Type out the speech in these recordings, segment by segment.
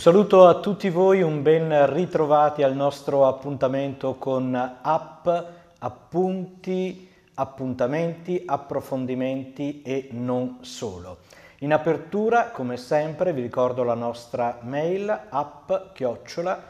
Un saluto a tutti voi, un ben ritrovati al nostro appuntamento con app, appunti, appuntamenti, approfondimenti e non solo. In apertura, come sempre, vi ricordo la nostra mail app chiocciola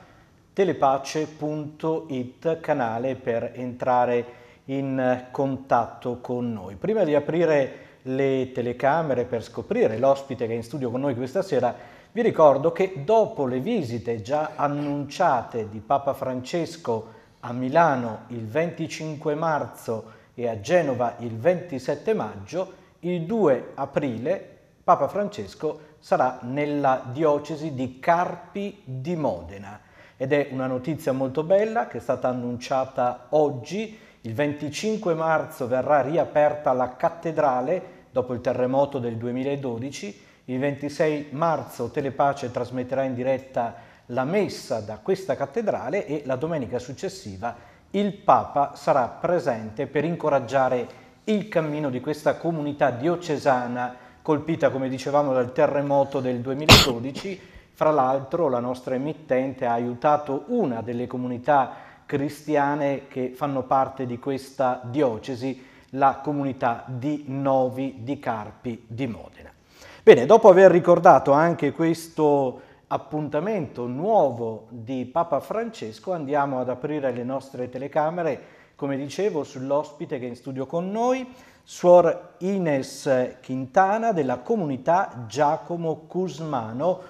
telepace.it canale per entrare in contatto con noi. Prima di aprire le telecamere per scoprire l'ospite che è in studio con noi questa sera, vi ricordo che dopo le visite già annunciate di Papa Francesco a Milano il 25 marzo e a Genova il 27 maggio, il 2 aprile Papa Francesco sarà nella diocesi di Carpi di Modena ed è una notizia molto bella che è stata annunciata oggi. Il 25 marzo verrà riaperta la cattedrale dopo il terremoto del 2012 il 26 marzo Telepace trasmetterà in diretta la messa da questa cattedrale e la domenica successiva il Papa sarà presente per incoraggiare il cammino di questa comunità diocesana colpita, come dicevamo, dal terremoto del 2012. Fra l'altro la nostra emittente ha aiutato una delle comunità cristiane che fanno parte di questa diocesi, la comunità di Novi di Carpi di Modena. Bene, dopo aver ricordato anche questo appuntamento nuovo di Papa Francesco, andiamo ad aprire le nostre telecamere, come dicevo, sull'ospite che è in studio con noi, Suor Ines Quintana della comunità Giacomo Cusmano.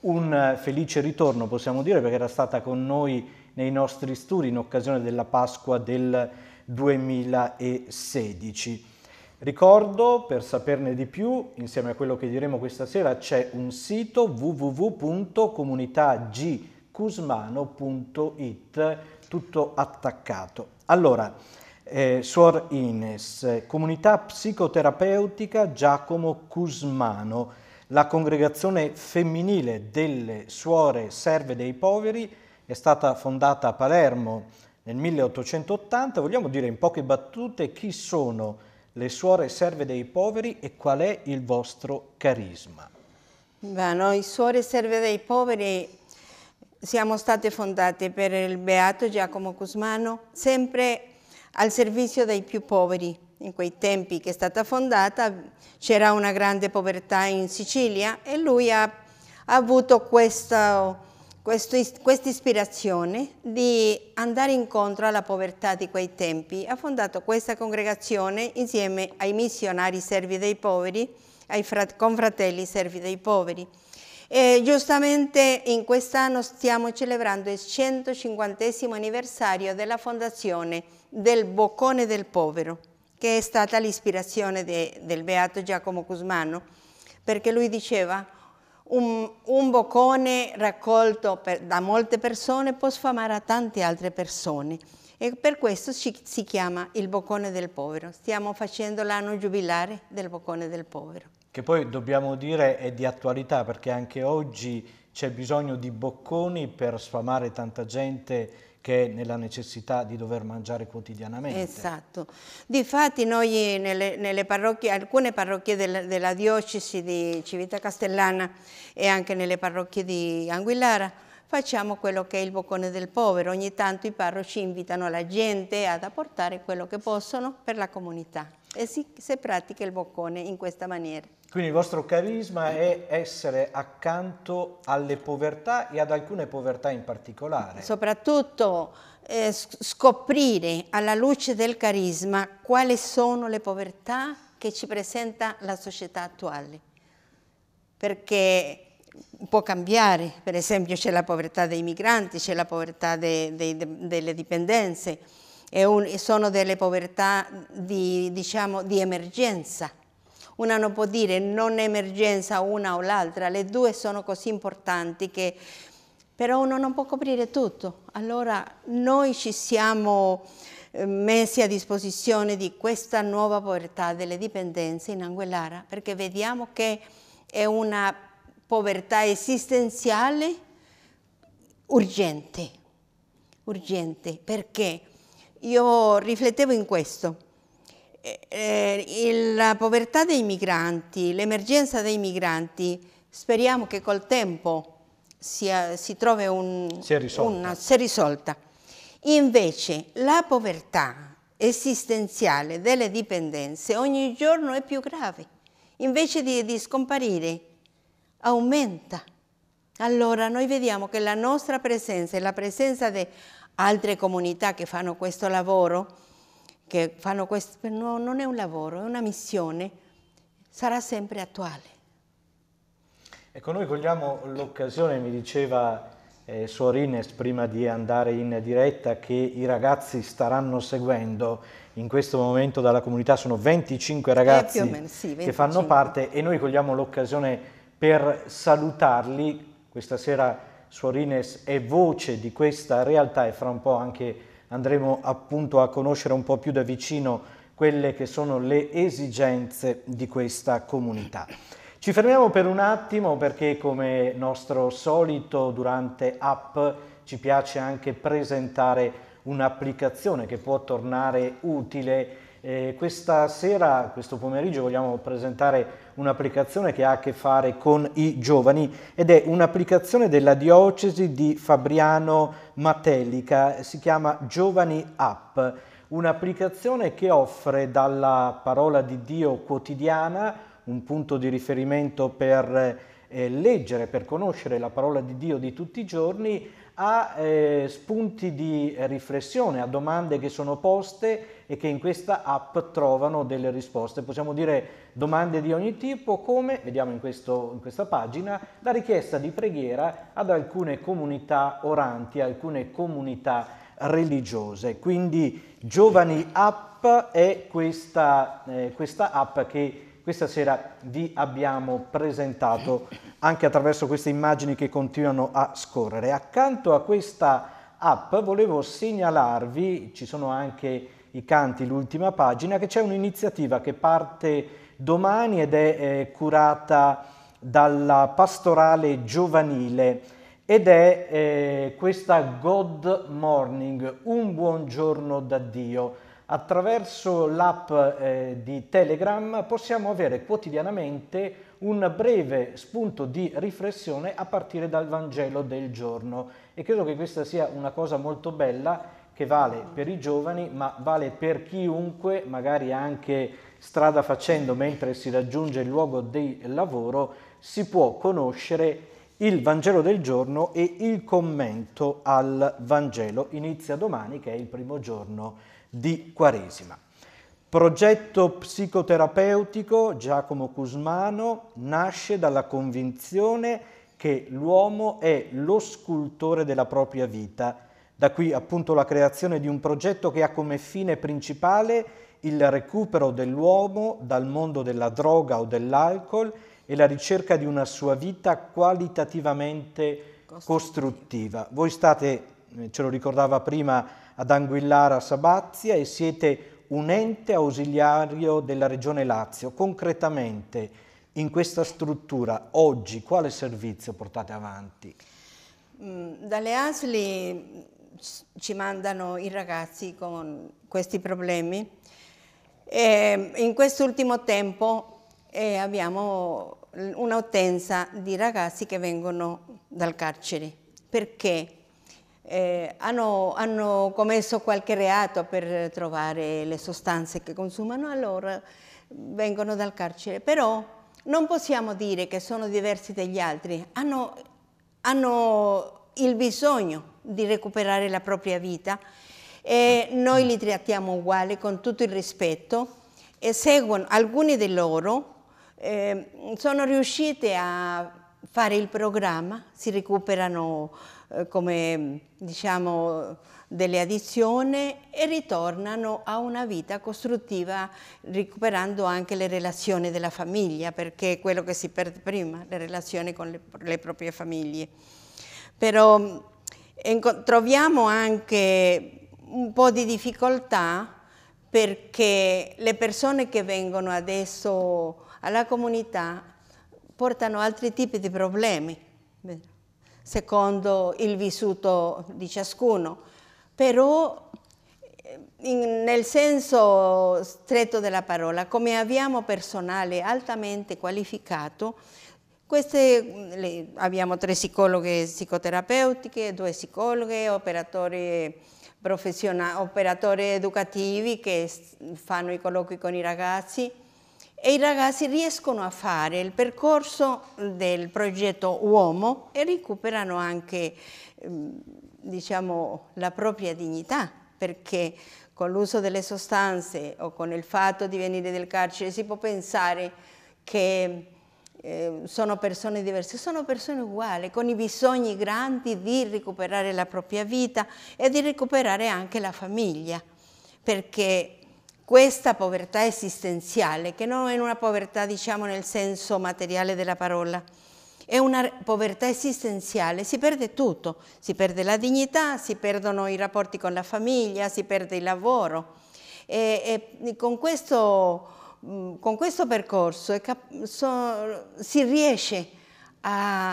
Un felice ritorno, possiamo dire, perché era stata con noi nei nostri studi in occasione della Pasqua del 2016. Ricordo, per saperne di più, insieme a quello che diremo questa sera, c'è un sito www.comunitagcusmano.it, tutto attaccato. Allora, eh, Suor Ines, Comunità Psicoterapeutica Giacomo Cusmano, la congregazione femminile delle Suore Serve dei Poveri è stata fondata a Palermo nel 1880. Vogliamo dire in poche battute chi sono le suore serve dei poveri e qual è il vostro carisma? Beh, noi suore serve dei poveri siamo state fondate per il Beato Giacomo Cusmano, sempre al servizio dei più poveri. In quei tempi che è stata fondata c'era una grande povertà in Sicilia e lui ha, ha avuto questo questa ispirazione di andare incontro alla povertà di quei tempi. Ha fondato questa congregazione insieme ai missionari servi dei poveri, ai confratelli servi dei poveri. E giustamente in quest'anno stiamo celebrando il 150 anniversario della fondazione del Boccone del Povero, che è stata l'ispirazione de, del Beato Giacomo Cusmano, perché lui diceva un, un boccone raccolto per, da molte persone può sfamare a tante altre persone e per questo ci, si chiama il boccone del povero. Stiamo facendo l'anno giubilare del boccone del povero. Che poi dobbiamo dire è di attualità perché anche oggi c'è bisogno di bocconi per sfamare tanta gente che nella necessità di dover mangiare quotidianamente. Esatto. Difatti noi nelle, nelle parrocchie, alcune parrocchie del, della diocesi di Civita Castellana e anche nelle parrocchie di Anguillara facciamo quello che è il boccone del povero. Ogni tanto i parroci invitano la gente ad apportare quello che possono per la comunità e si, si pratica il boccone in questa maniera. Quindi il vostro carisma è essere accanto alle povertà e ad alcune povertà in particolare. Soprattutto eh, scoprire alla luce del carisma quali sono le povertà che ci presenta la società attuale. Perché può cambiare, per esempio c'è la povertà dei migranti, c'è la povertà de, de, de, delle dipendenze, un, sono delle povertà di, diciamo, di emergenza una non può dire non emergenza una o l'altra, le due sono così importanti che però uno non può coprire tutto. Allora noi ci siamo eh, messi a disposizione di questa nuova povertà delle dipendenze in Anguillara perché vediamo che è una povertà esistenziale urgente, urgente. Perché? Io riflettevo in questo eh, la povertà dei migranti, l'emergenza dei migranti, speriamo che col tempo si, si trovi un, si, risolta. una, si è risolta. Invece la povertà esistenziale delle dipendenze ogni giorno è più grave, invece di, di scomparire aumenta. Allora noi vediamo che la nostra presenza e la presenza di altre comunità che fanno questo lavoro, che fanno questo, no, non è un lavoro, è una missione, sarà sempre attuale. Ecco, noi cogliamo l'occasione, mi diceva eh, Suorines prima di andare in diretta, che i ragazzi staranno seguendo in questo momento dalla comunità, sono 25 ragazzi eh, meno, sì, 25. che fanno parte e noi cogliamo l'occasione per salutarli. Questa sera Suorines è voce di questa realtà e fra un po' anche andremo appunto a conoscere un po' più da vicino quelle che sono le esigenze di questa comunità. Ci fermiamo per un attimo perché come nostro solito durante app ci piace anche presentare un'applicazione che può tornare utile. Eh, questa sera, questo pomeriggio vogliamo presentare un'applicazione che ha a che fare con i giovani ed è un'applicazione della diocesi di Fabriano Matelica, si chiama Giovani App, un'applicazione che offre dalla parola di Dio quotidiana un punto di riferimento per eh, leggere, per conoscere la parola di Dio di tutti i giorni, a eh, spunti di riflessione, a domande che sono poste e che in questa app trovano delle risposte. Possiamo dire domande di ogni tipo, come, vediamo in, questo, in questa pagina, la richiesta di preghiera ad alcune comunità oranti, alcune comunità religiose. Quindi Giovani App è questa, eh, questa app che questa sera vi abbiamo presentato anche attraverso queste immagini che continuano a scorrere. Accanto a questa app volevo segnalarvi, ci sono anche i canti, l'ultima pagina, che c'è un'iniziativa che parte domani ed è eh, curata dalla pastorale giovanile ed è eh, questa God Morning, un buongiorno da Dio attraverso l'app eh, di Telegram possiamo avere quotidianamente un breve spunto di riflessione a partire dal Vangelo del giorno. E credo che questa sia una cosa molto bella che vale per i giovani ma vale per chiunque magari anche strada facendo mentre si raggiunge il luogo di lavoro si può conoscere il Vangelo del giorno e il commento al Vangelo. Inizia domani che è il primo giorno di Quaresima. Progetto psicoterapeutico Giacomo Cusmano nasce dalla convinzione che l'uomo è lo scultore della propria vita. Da qui appunto la creazione di un progetto che ha come fine principale il recupero dell'uomo dal mondo della droga o dell'alcol e la ricerca di una sua vita qualitativamente costruttiva. Voi state, eh, ce lo ricordava prima ad Anguillara Sabazia e siete un ente ausiliario della Regione Lazio. Concretamente, in questa struttura, oggi, quale servizio portate avanti? Mm, dalle ASLI ci mandano i ragazzi con questi problemi e in quest'ultimo tempo eh, abbiamo un'utenza di ragazzi che vengono dal carcere perché eh, hanno, hanno, commesso qualche reato per trovare le sostanze che consumano, allora vengono dal carcere. Però non possiamo dire che sono diversi dagli altri, hanno, hanno il bisogno di recuperare la propria vita e noi li trattiamo uguali con tutto il rispetto e seguono, alcuni di loro eh, sono riusciti a fare il programma, si recuperano eh, come diciamo delle addizioni e ritornano a una vita costruttiva recuperando anche le relazioni della famiglia perché è quello che si perde prima, le relazioni con le, le proprie famiglie. Però troviamo anche un po' di difficoltà perché le persone che vengono adesso alla comunità portano altri tipi di problemi secondo il vissuto di ciascuno, però in, nel senso stretto della parola, come abbiamo personale altamente qualificato, Queste, le, abbiamo tre psicologhe psicoterapeutiche, due psicologhe, operatori, operatori educativi che fanno i colloqui con i ragazzi e i ragazzi riescono a fare il percorso del progetto Uomo e recuperano anche ehm, diciamo, la propria dignità, perché con l'uso delle sostanze o con il fatto di venire del carcere si può pensare che eh, sono persone diverse, sono persone uguali, con i bisogni grandi di recuperare la propria vita e di recuperare anche la famiglia, perché questa povertà esistenziale, che non è una povertà diciamo nel senso materiale della parola, è una povertà esistenziale, si perde tutto, si perde la dignità, si perdono i rapporti con la famiglia, si perde il lavoro. E, e con, questo, con, questo, percorso so, si riesce a,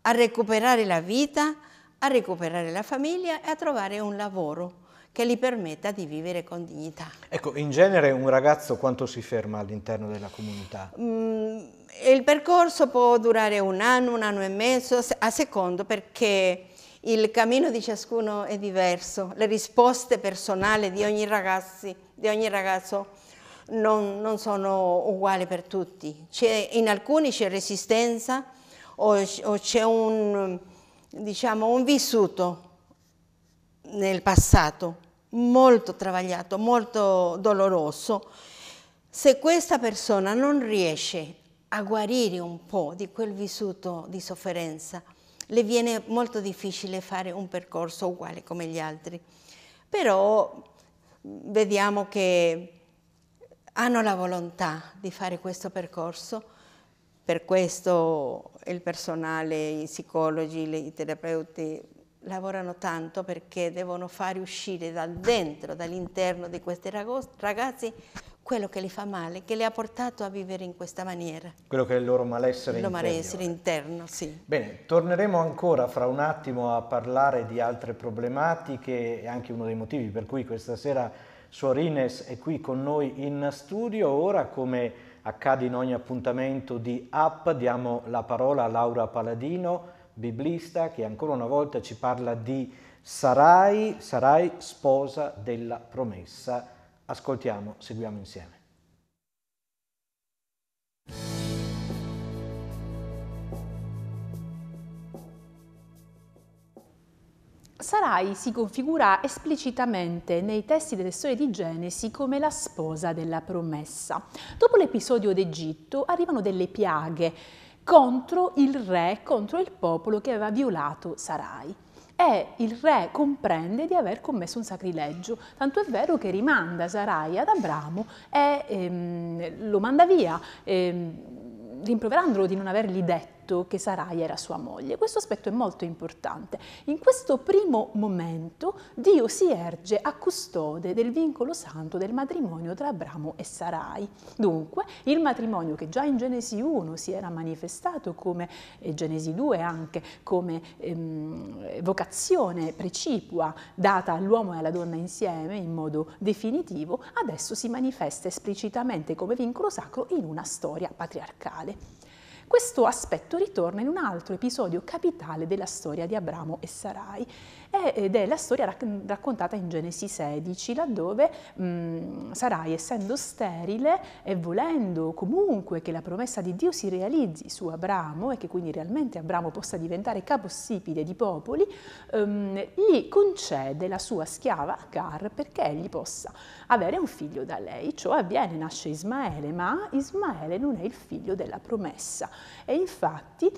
a recuperare la vita, a recuperare la famiglia e a trovare un lavoro che gli permetta di vivere con dignità. Ecco, in genere un ragazzo quanto si ferma all'interno della comunità? Mm, il percorso può durare un anno, un anno e mezzo, a secondo perché il cammino di ciascuno è diverso, le risposte personali di ogni, ragazzi, di ogni ragazzo non, non, sono uguali per tutti. in alcuni c'è resistenza o, o c'è un, diciamo, un vissuto nel passato molto travagliato, molto doloroso, se questa persona non riesce a guarire un po' di quel vissuto di sofferenza, le viene molto difficile fare un percorso uguale come gli altri. Però vediamo che hanno la volontà di fare questo percorso, per questo il personale, i psicologi, i terapeuti lavorano tanto perché devono fare uscire dal dentro, dall'interno di questi ragazzi quello che li fa male, che li ha portato a vivere in questa maniera. Quello che è il loro malessere interno. Il malessere interno, sì. Bene, torneremo ancora fra un attimo a parlare di altre problematiche e anche uno dei motivi per cui questa sera Suor Ines è qui con noi in studio. Ora, come accade in ogni appuntamento di App, diamo la parola a Laura Paladino, biblista che ancora una volta ci parla di sarai, sarai sposa della promessa. Ascoltiamo, seguiamo insieme. Sarai si configura esplicitamente nei testi delle storie di Genesi come la sposa della promessa. Dopo l'episodio d'Egitto arrivano delle piaghe contro il re, contro il popolo che aveva violato Sarai. E il re comprende di aver commesso un sacrilegio, tanto è vero che rimanda Sarai ad Abramo e ehm, lo manda via, ehm, rimproverandolo di non avergli detto detto che Sarai era sua moglie. Questo aspetto è molto importante. In questo primo momento Dio si erge a custode del vincolo santo del matrimonio tra Abramo e Sarai. Dunque, il matrimonio che già in Genesi 1 si era manifestato come, e Genesi 2 anche, come ehm, vocazione precipua data all'uomo e alla donna insieme in modo definitivo, adesso si manifesta esplicitamente come vincolo sacro in una storia patriarcale. Questo aspetto ritorna in un altro episodio capitale della storia di Abramo e Sarai ed è la storia raccontata in Genesi 16, laddove mh, Sarai, essendo sterile e volendo comunque che la promessa di Dio si realizzi su Abramo e che quindi realmente Abramo possa diventare capossipite di popoli, um, gli concede la sua schiava Agar perché egli possa avere un figlio da lei. Ciò avviene, nasce Ismaele, ma Ismaele non è il figlio della promessa. E infatti,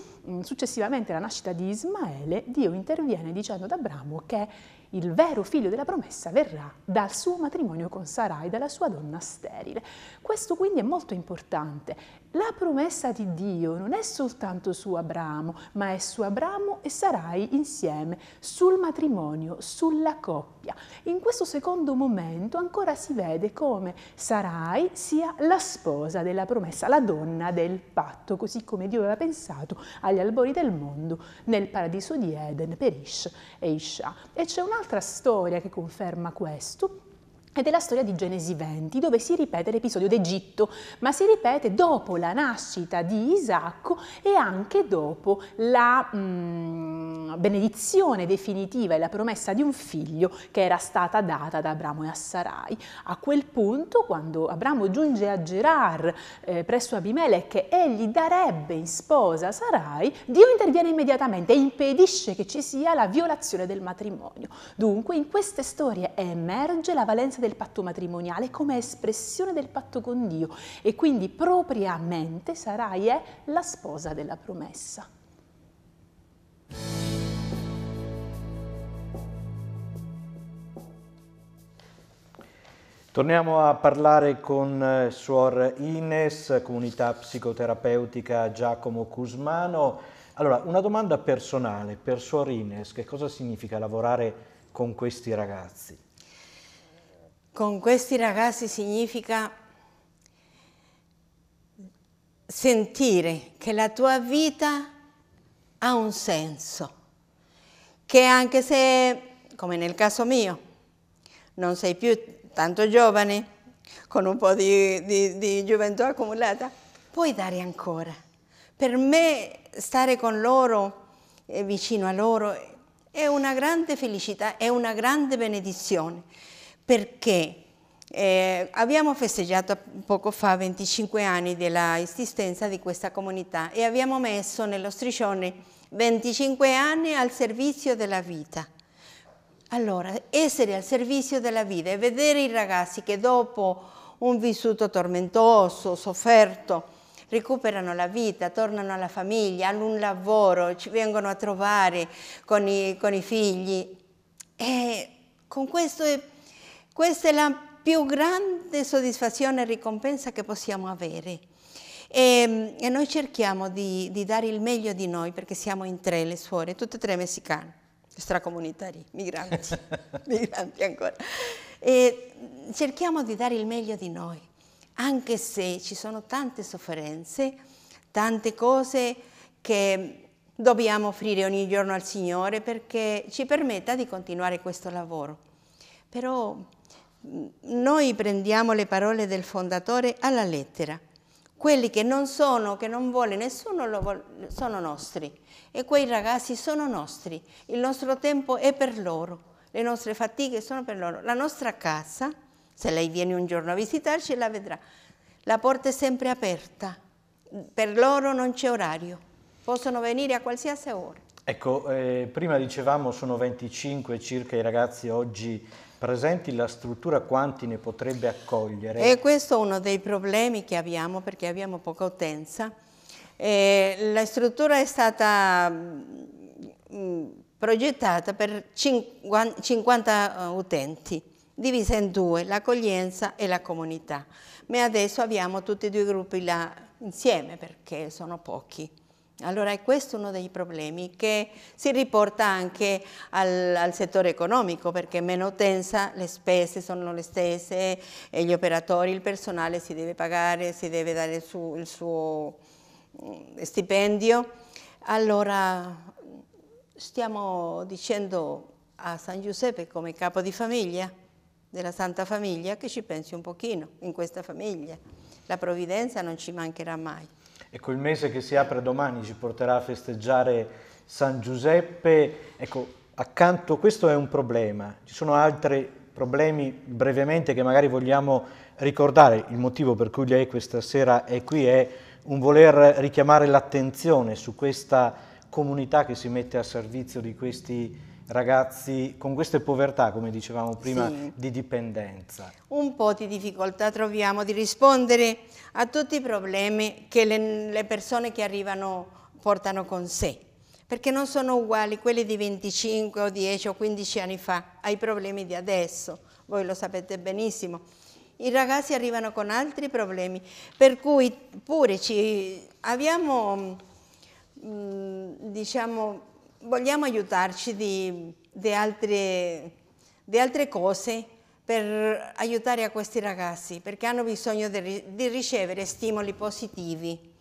successivamente alla nascita di Ismaele, Dio interviene dicendo ad Abramo che il vero figlio della promessa verrà dal suo matrimonio con Sarai, dalla sua donna sterile. Questo quindi è molto importante. La promessa di Dio non è soltanto su Abramo, ma è su Abramo e Sarai insieme, sul matrimonio, sulla coppia. In questo secondo momento ancora si vede come Sarai sia la sposa della promessa, la donna del patto, così come Dio aveva pensato agli albori del mondo nel paradiso di Eden per Ish e Isha. E c'è un'altra storia che conferma questo, ed è la storia di Genesi 20, dove si ripete l'episodio d'Egitto, ma si ripete dopo la nascita di Isacco e anche dopo la mm, benedizione definitiva e la promessa di un figlio che era stata data da Abramo e a Sarai. A quel punto, quando Abramo giunge a Gerar eh, presso Abimelech e gli darebbe in sposa Sarai, Dio interviene immediatamente e impedisce che ci sia la violazione del matrimonio. Dunque, in queste storie emerge la valenza del patto matrimoniale come espressione del patto con Dio e quindi propriamente Sarai è la sposa della promessa. Torniamo a parlare con eh, Suor Ines, comunità psicoterapeutica Giacomo Cusmano. Allora, una domanda personale per Suor Ines, che cosa significa lavorare con questi ragazzi? Con questi ragazzi significa sentire che la tua vita ha un senso, che anche se, come nel caso mio, non sei più tanto giovane, con un po' di, di, di gioventù accumulata, puoi dare ancora. Per me stare con loro, vicino a loro, è una grande felicità, è una grande benedizione perché eh, abbiamo festeggiato poco fa 25 anni della esistenza di questa comunità e abbiamo messo nello striscione 25 anni al servizio della vita. Allora, essere al servizio della vita e vedere i ragazzi che dopo un vissuto tormentoso, sofferto, recuperano la vita, tornano alla famiglia, hanno un lavoro, ci vengono a trovare con i, con i figli. E con questo questa è la più grande soddisfazione e ricompensa che possiamo avere. E, e noi cerchiamo di, di, dare il meglio di noi perché siamo in tre le suore, tutte e tre messicane, extracomunitari, migranti, migranti ancora. E cerchiamo di dare il meglio di noi, anche se ci sono tante sofferenze, tante cose che dobbiamo offrire ogni giorno al Signore perché ci permetta di continuare questo lavoro. Però noi prendiamo le parole del fondatore alla lettera. Quelli che non sono, che non vuole nessuno, vuole, sono nostri. E quei ragazzi sono nostri. Il nostro tempo è per loro. Le nostre fatiche sono per loro. La nostra casa, se lei viene un giorno a visitarci, la vedrà. La porta è sempre aperta. Per loro non c'è orario. Possono venire a qualsiasi ora. Ecco, eh, prima dicevamo sono 25 circa i ragazzi oggi presenti, la struttura quanti ne potrebbe accogliere? E questo è uno dei problemi che abbiamo perché abbiamo poca utenza. Eh, la struttura è stata mh, mm, progettata per 50 eh, utenti, divisa in due, l'accoglienza e la comunità. Ma adesso abbiamo tutti e due i gruppi là insieme perché sono pochi. Allora è questo uno dei problemi che si riporta anche al, al, settore economico perché meno tensa, le spese sono le stesse e gli operatori, il personale si deve pagare, si deve dare il suo, il suo mm, stipendio. Allora stiamo dicendo a San Giuseppe come capo di famiglia, della Santa Famiglia, che ci pensi un pochino in questa famiglia. La provvidenza non ci mancherà mai. Ecco, il mese che si apre domani ci porterà a festeggiare San Giuseppe. Ecco, accanto, questo è un problema. Ci sono altri problemi brevemente che magari vogliamo ricordare. Il motivo per cui lei questa sera è qui è un voler richiamare l'attenzione su questa comunità che si mette a servizio di questi ragazzi con queste povertà, come dicevamo prima, sì. di dipendenza. Un po' di difficoltà troviamo di rispondere a tutti i problemi che le, le persone che arrivano portano con sé, perché non sono uguali quelli di 25 o 10 o 15 anni fa ai problemi di adesso, voi lo sapete benissimo. I ragazzi arrivano con altri problemi, per cui pure ci abbiamo, mm, diciamo, vogliamo aiutarci di, di, altre, di, altre, cose per aiutare a questi ragazzi, perché hanno bisogno di, di ricevere stimoli positivi.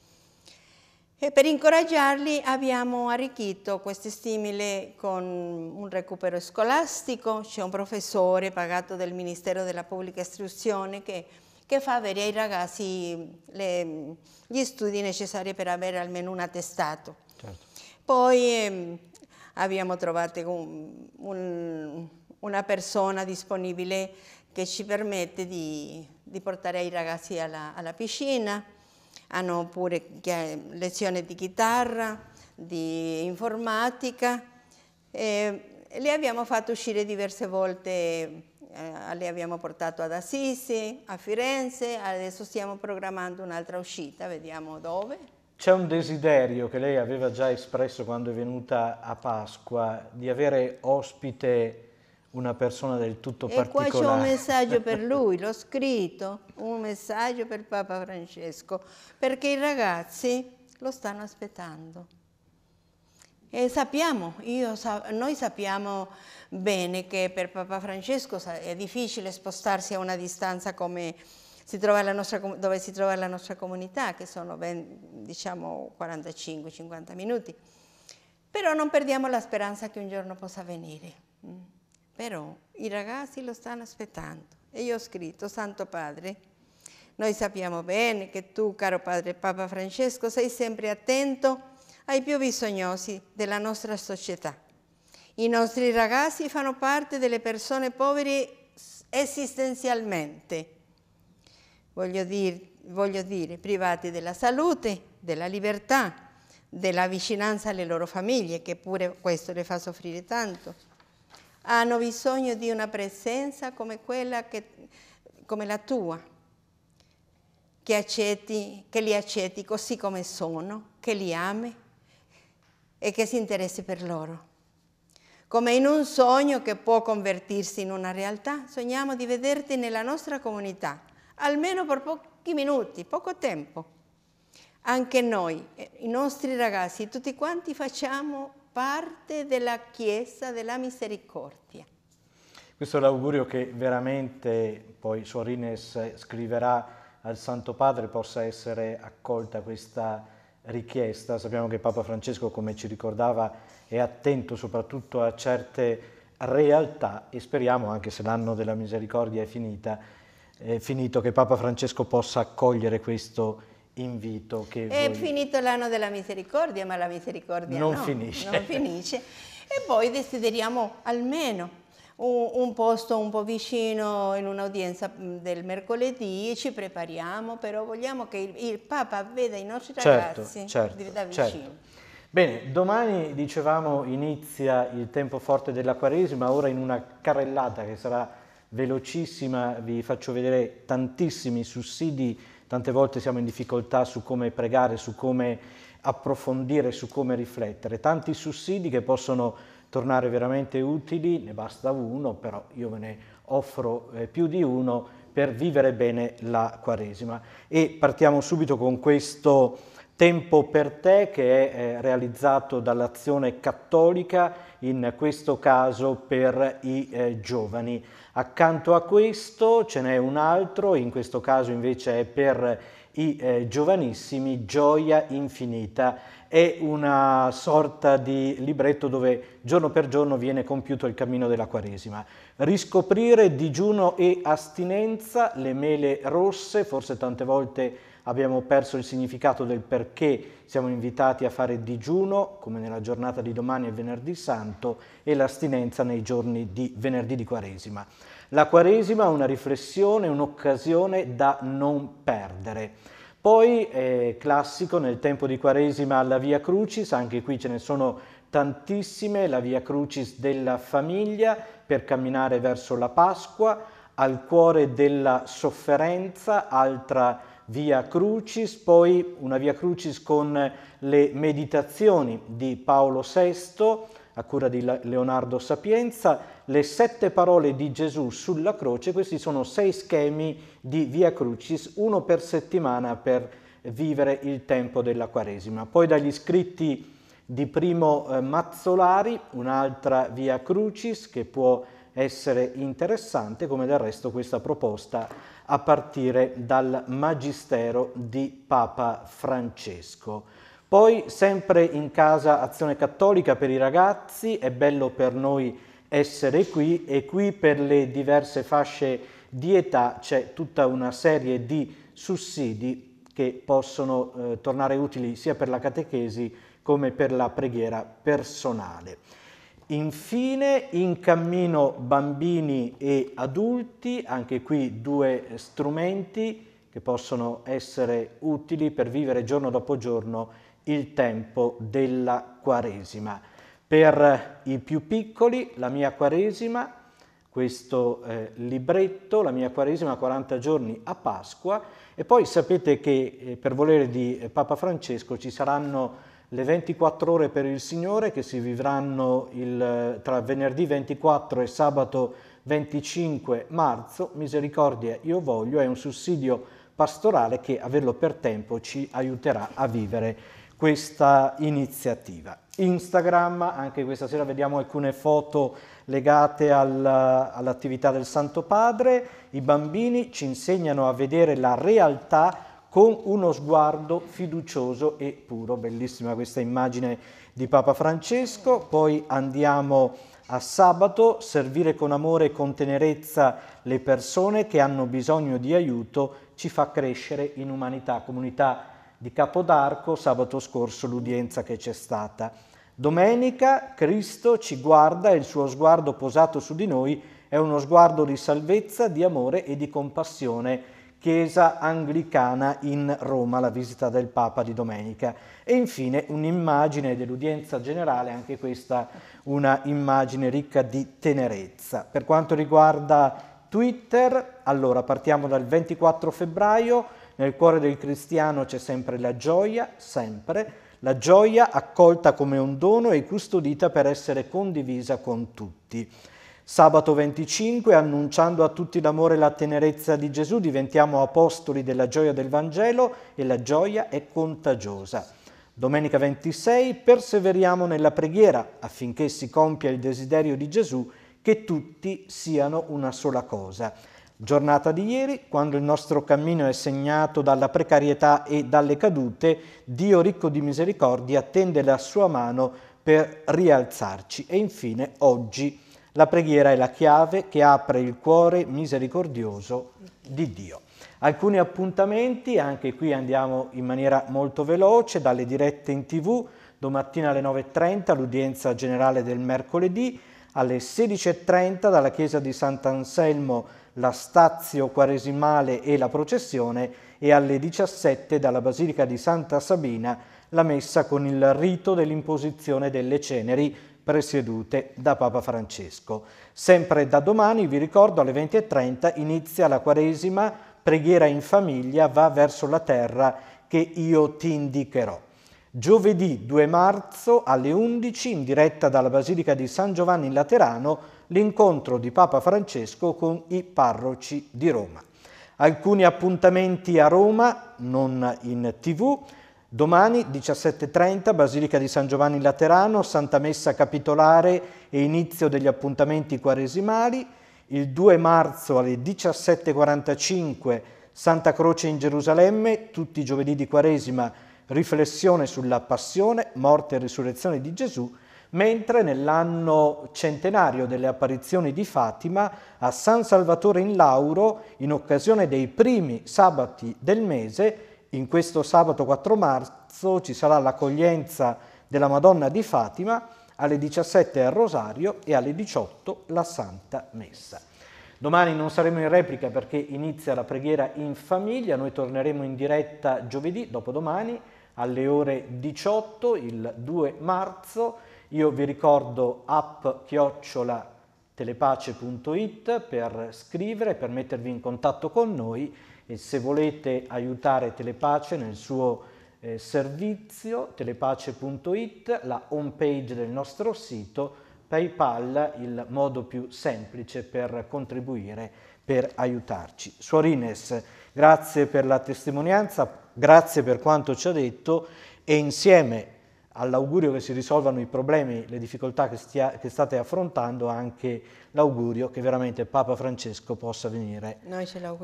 E per incoraggiarli abbiamo arricchito queste stimole con un recupero scolastico, c'è un professore pagato dal Ministero della Pubblica Istruzione che, che fa avere ai ragazzi le, gli studi necessari per avere almeno un attestato. Certo. Poi eh, abbiamo trovato un, un, una persona disponibile che ci permette di, di portare i ragazzi alla, alla piscina, hanno pure lezioni di chitarra, di informatica. E li abbiamo fatto uscire diverse volte, eh, li abbiamo portato ad Assisi, a Firenze, adesso stiamo programmando un'altra uscita, vediamo dove. C'è un desiderio che lei aveva già espresso quando è venuta a Pasqua di avere ospite una persona del tutto e particolare. E qua c'è un messaggio per lui, l'ho scritto, un messaggio per Papa Francesco, perché i ragazzi lo stanno aspettando. E sappiamo, io, noi sappiamo bene che per Papa Francesco è difficile spostarsi a una distanza come si nostra, dove si trova la nostra comunità, che sono ben, diciamo 45-50 minuti. Però non perdiamo la speranza che un giorno possa venire. Mm. Però i ragazzi lo stanno aspettando. E io ho scritto, Santo Padre, noi sappiamo bene che tu, caro Padre Papa Francesco, sei sempre attento ai più bisognosi della nostra società. I nostri ragazzi fanno parte delle persone povere esistenzialmente voglio dire, voglio dire, privati della salute, della libertà, della vicinanza alle loro famiglie, che pure questo le fa soffrire tanto. Hanno bisogno di una presenza come quella che, come la tua, che, accetti, che li accetti così come sono, che li ami e che si interessi per loro. Come in un sogno che può convertirsi in una realtà, sogniamo di vederti nella nostra comunità almeno per pochi minuti, poco tempo. Anche noi, eh, i nostri ragazzi, tutti quanti facciamo parte della Chiesa della Misericordia. Questo è l'augurio che veramente poi Suarines scriverà al Santo Padre possa essere accolta questa richiesta. Sappiamo che Papa Francesco, come ci ricordava, è attento soprattutto a certe realtà e speriamo, anche se l'anno della misericordia è finita, è finito che Papa Francesco possa accogliere questo invito. Che è voi... finito l'anno della misericordia, ma la misericordia non no, finisce. Non finisce. E poi desideriamo almeno un, un, posto un po' vicino in un'udienza del mercoledì ci prepariamo, però vogliamo che il, il Papa veda i nostri certo, ragazzi certo, da certo. vicino. Certo. Bene, domani dicevamo inizia il tempo forte della Quaresima, ora in una carrellata che sarà velocissima, vi faccio vedere tantissimi sussidi, tante volte siamo in difficoltà su come pregare, su come approfondire, su come riflettere, tanti sussidi che possono tornare veramente utili, ne basta uno, però io ve ne offro eh, più di uno per vivere bene la Quaresima. E partiamo subito con questo Tempo per te che è eh, realizzato dall'azione cattolica, in questo caso per i eh, giovani. Accanto a questo ce n'è un altro, in questo caso invece è per i eh, giovanissimi, Gioia Infinita. È una sorta di libretto dove giorno per giorno viene compiuto il cammino della Quaresima. Riscoprire digiuno e astinenza, le mele rosse, forse tante volte abbiamo perso il significato del perché siamo invitati a fare digiuno, come nella giornata di domani e venerdì santo, e l'astinenza nei giorni di venerdì di Quaresima. La Quaresima è una riflessione, un'occasione da non perdere. Poi è classico nel tempo di Quaresima la Via Crucis, anche qui ce ne sono tantissime, la Via Crucis della famiglia per camminare verso la Pasqua, al cuore della sofferenza, altra Via Crucis, poi una Via Crucis con le meditazioni di Paolo VI, a cura di Leonardo Sapienza, le sette parole di Gesù sulla croce, questi sono sei schemi di Via Crucis, uno per settimana per vivere il tempo della Quaresima. Poi dagli scritti di Primo eh, Mazzolari, un'altra Via Crucis che può essere interessante, come del resto questa proposta a partire dal Magistero di Papa Francesco. Poi sempre in casa Azione Cattolica per i ragazzi, è bello per noi essere qui e qui per le diverse fasce di età c'è tutta una serie di sussidi che possono eh, tornare utili sia per la catechesi come per la preghiera personale. Infine, in cammino bambini e adulti, anche qui due strumenti che possono essere utili per vivere giorno dopo giorno il tempo della Quaresima. Per i più piccoli, la mia Quaresima, questo eh, libretto, la mia Quaresima 40 giorni a Pasqua, e poi sapete che eh, per volere di eh, Papa Francesco ci saranno le 24 ore per il Signore che si vivranno il, tra venerdì 24 e sabato 25 marzo. Misericordia io voglio è un sussidio pastorale che averlo per tempo ci aiuterà a vivere questa iniziativa. Instagram, anche questa sera vediamo alcune foto legate al, all'attività del Santo Padre, i bambini ci insegnano a vedere la realtà con uno sguardo fiducioso e puro. Bellissima questa immagine di Papa Francesco. Poi andiamo a sabato, servire con amore e con tenerezza le persone che hanno bisogno di aiuto ci fa crescere in umanità. Comunità di Capodarco, sabato scorso l'udienza che c'è stata. Domenica Cristo ci guarda e il suo sguardo posato su di noi è uno sguardo di salvezza, di amore e di compassione Chiesa Anglicana in Roma, la visita del Papa di domenica. E infine un'immagine dell'udienza generale, anche questa una immagine ricca di tenerezza. Per quanto riguarda Twitter, allora partiamo dal 24 febbraio, nel cuore del cristiano c'è sempre la gioia, sempre, la gioia accolta come un dono e custodita per essere condivisa con tutti. Sabato 25, annunciando a tutti l'amore e la tenerezza di Gesù, diventiamo apostoli della gioia del Vangelo e la gioia è contagiosa. Domenica 26, perseveriamo nella preghiera affinché si compia il desiderio di Gesù che tutti siano una sola cosa. Giornata di ieri, quando il nostro cammino è segnato dalla precarietà e dalle cadute, Dio ricco di misericordia tende la sua mano per rialzarci. E infine oggi, la preghiera è la chiave che apre il cuore misericordioso di Dio. Alcuni appuntamenti, anche qui andiamo in maniera molto veloce, dalle dirette in tv, domattina alle 9.30 l'udienza generale del mercoledì, alle 16.30 dalla chiesa di Sant'Anselmo la stazio quaresimale e la processione e alle 17 dalla basilica di Santa Sabina la messa con il rito dell'imposizione delle ceneri presiedute da Papa Francesco. Sempre da domani, vi ricordo, alle 20.30 inizia la Quaresima, preghiera in famiglia, va verso la terra che io ti indicherò. Giovedì 2 marzo alle 11, in diretta dalla Basilica di San Giovanni in Laterano, l'incontro di Papa Francesco con i parroci di Roma. Alcuni appuntamenti a Roma, non in tv, Domani 17.30 Basilica di San Giovanni Laterano, Santa Messa Capitolare e inizio degli appuntamenti quaresimali. Il 2 marzo alle 17.45 Santa Croce in Gerusalemme, tutti i giovedì di Quaresima, riflessione sulla passione, morte e risurrezione di Gesù, mentre nell'anno centenario delle apparizioni di Fatima a San Salvatore in Lauro, in occasione dei primi sabati del mese, in questo sabato 4 marzo ci sarà l'accoglienza della Madonna di Fatima alle 17 al Rosario e alle 18 la Santa Messa. Domani non saremo in replica perché inizia la preghiera in famiglia, noi torneremo in diretta giovedì, dopodomani, alle ore 18, il 2 marzo. Io vi ricordo app chiocciola telepace.it per scrivere, per mettervi in contatto con noi e se volete aiutare Telepace nel suo eh, servizio telepace.it, la home page del nostro sito, PayPal, il modo più semplice per contribuire, per aiutarci. Suorines, grazie per la testimonianza, grazie per quanto ci ha detto e insieme all'augurio che si risolvano i problemi, le difficoltà che, stia, che state affrontando, anche l'augurio che veramente Papa Francesco possa venire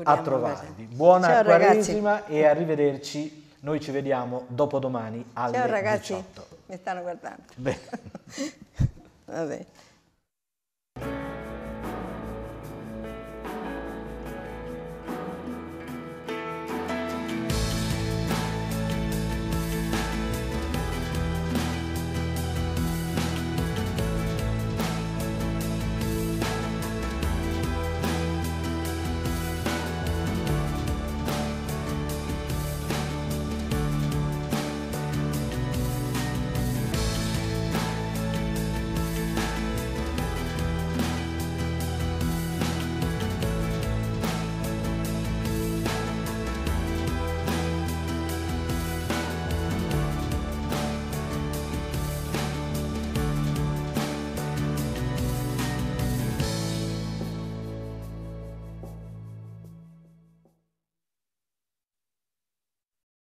a trovarvi. Buona Ciao, Quaresima ragazzi. e arrivederci Noi ci vediamo dopodomani alle Ciao ragazzi, 18. mi stanno guardando. Bene. Vabbè.